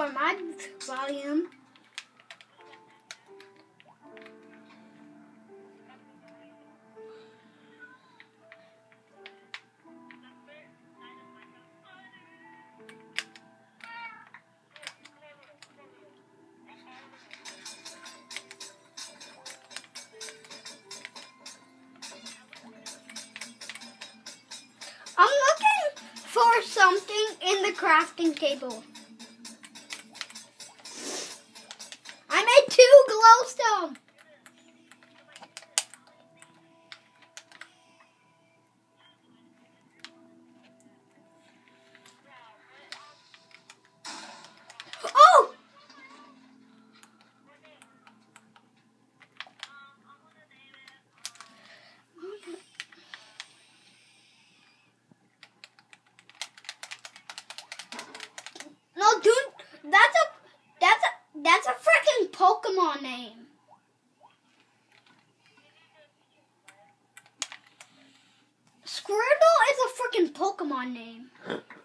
for my volume. I'm looking for something in the crafting table. Glowstone. Oh! No, dude, that's a that's a that's a freaking Pokemon name. Squirtle is a freaking Pokemon name.